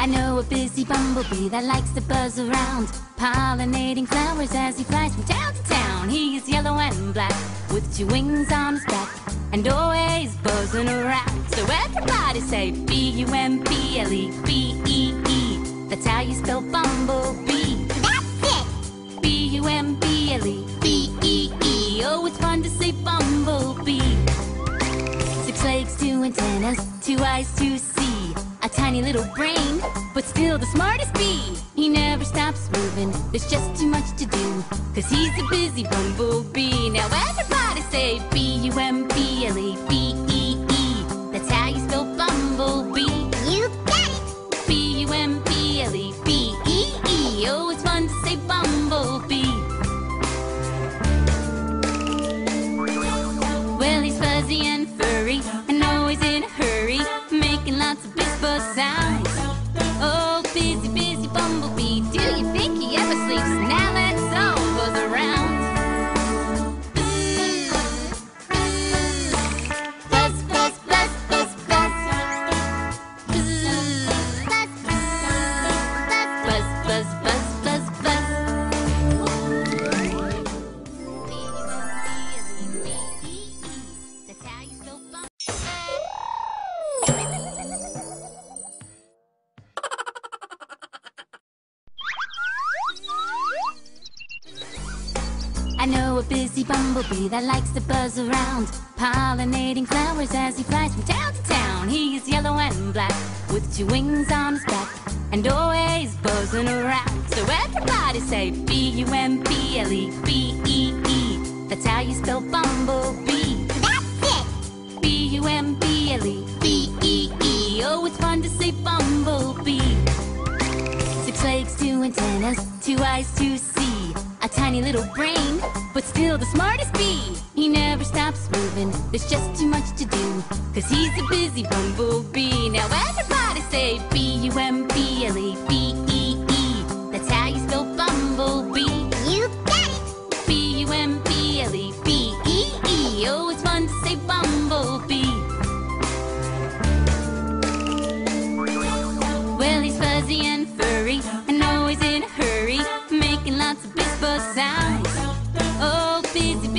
I know a busy bumblebee that likes to buzz around, pollinating flowers as he flies from town to town. He is yellow and black, with two wings on his back, and always buzzing around. So everybody say B-U-M-B-L-E, B-E-E. That's how you spell bumblebee. That's it! B-U-M-B-L-E, B-E-E. Oh, it's fun to say bumblebee. Six legs, two antennas, two eyes to see. A tiny little brain, still the smartest bee. He never stops moving, there's just too much to do. Cause he's a busy bumblebee. Now everybody say B-U-M-B-L-E, I know a busy bumblebee that likes to buzz around, pollinating flowers as he flies from town to town. He's yellow and black, with two wings on his back, and always buzzing around. So everybody say B-U-M-B-L-E, B-E-E. That's how you spell bumblebee. That's it! B-U-M-B-L-E, B-E-E. Oh, it's fun to say bumblebee. Six legs, two antennas, two eyes two. Tiny little brain, but still the smartest bee. He never stops moving, there's just too much to do. Cause he's a busy bumblebee. Now everybody say B-U-M-B-L-E, B-E-E. That's how you spell bumblebee. Oh,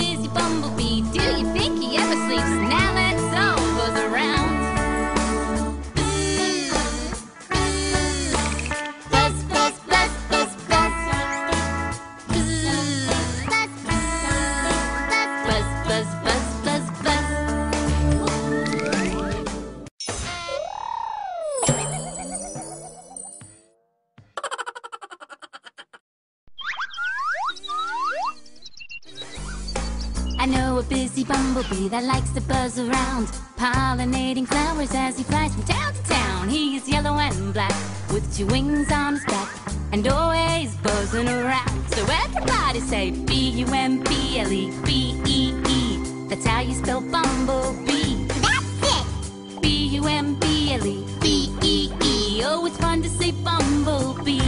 I know a busy bumblebee that likes to buzz around, pollinating flowers as he flies from town to town. He's yellow and black, with two wings on his back, and always buzzing around. So everybody say B-U-M-B-L-E, B-E-E. That's how you spell bumblebee. That's it! B-U-M-B-L-E, B-E-E. Oh, it's fun to say bumblebee.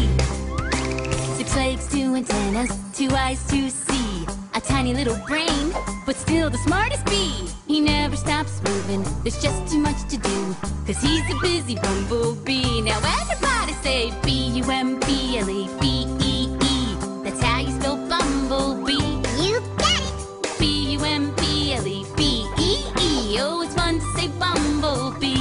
Six legs, two antennas, two eyes two. A tiny little brain, but still the smartest bee. He never stops moving, there's just too much to do. Cause he's a busy bumblebee. Now everybody say B-U-M-B-L-E, B-E-E. That's how you spell bumblebee. You got it! B-U-M-B-L-E, B-E-E. Oh, it's fun to say bumblebee.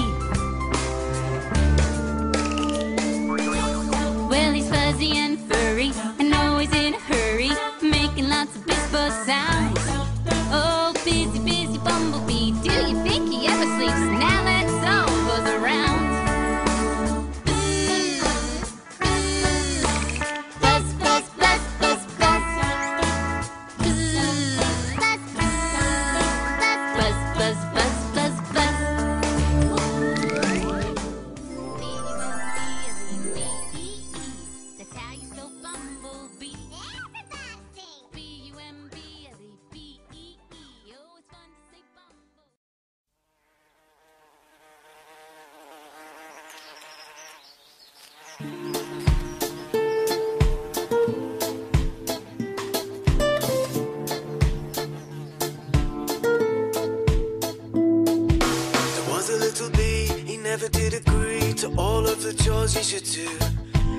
He never did agree to all of the chores you should do.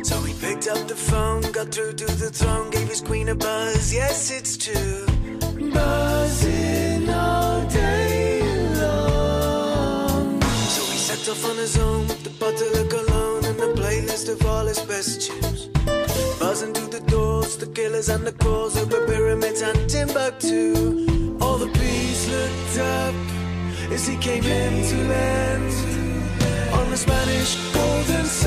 So he picked up the phone, got through to the throne, gave his queen a buzz. Yes, it's true. Buzzing all day long. So he set off on his own playlist of all his best tunes. Buzzing through the doors, the killers and the calls of the pyramids and Timbuktu. All the bees looked up as he came into land on the Spanish Golden Sands.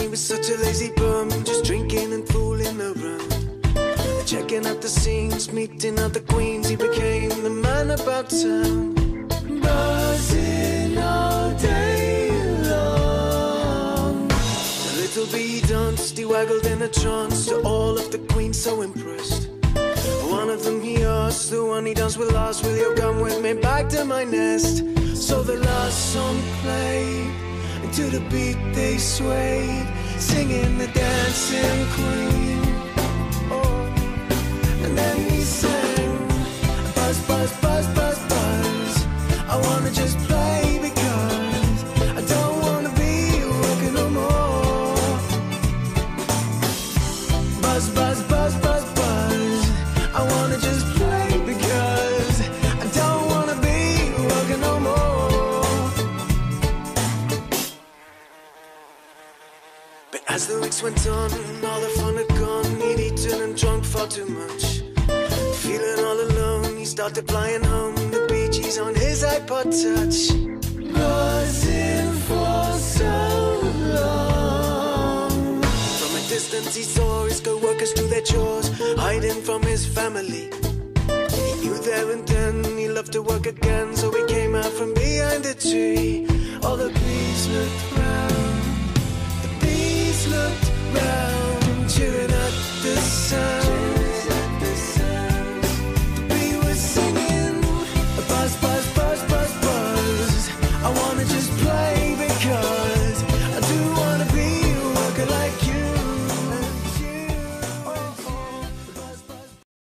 He was such a lazy bum, just drinking and fooling around. Checking out the scenes, meeting other queens, he became the man about town. Buzzing all day long. The little bee danced, he waggled in a trance to all of the queens so impressed. One of them he asked, the one he danced with last, will you come with me back to my nest? So the last song played, to the beat they swayed, singing the dancing the weeks all the fun had gone. He'd eaten and drunk far too much. Feeling all alone, he started flying home. The Bee Gees on his iPod Touch. Buzzing for so long. From a distance, he saw his co-workers do their chores, hiding from his family. He knew there and then he loved to work again, so he came out from behind a tree. All the bees looked